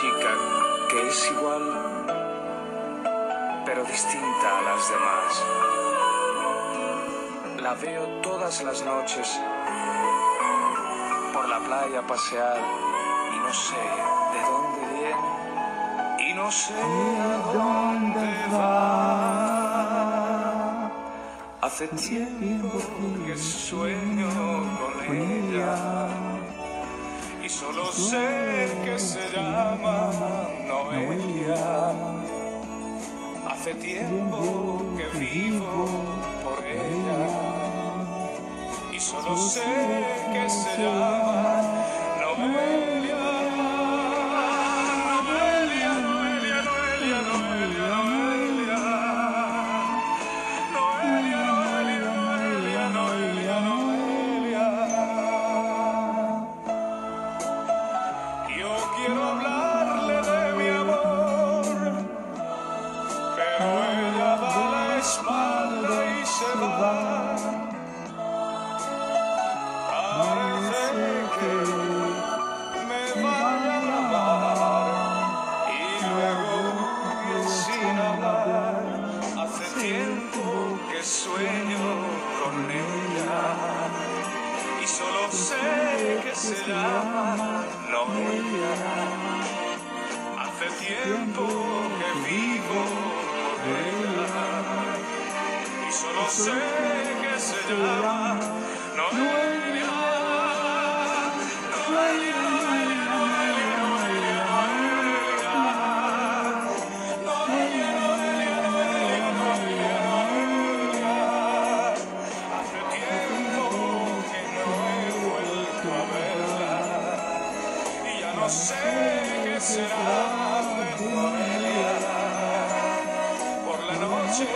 chica que es igual, pero distinta a las demás. La veo todas las noches por la playa pasear y no sé de dónde viene y no sé a dónde va. Hace tiempo que sueño con ella y solo sé que se llama Noelia. Hace tiempo que vivo por ella y solo sé que se llama sé que se llama Noelia. Hace tiempo que vivo por ella y solo sé que se llama. Noelia, Noelia, y ya no sé qué será de Noelia. Por la noche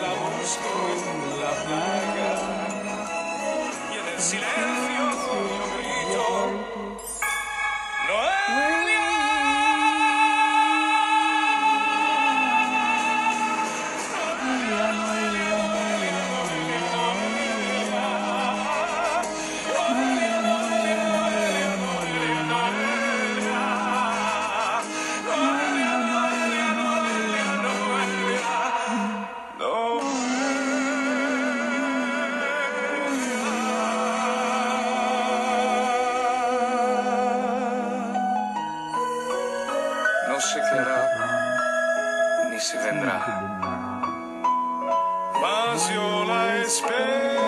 la busco en la playa y en el silencio yo Qué hará, ni si vendrá. Mas yo la espero.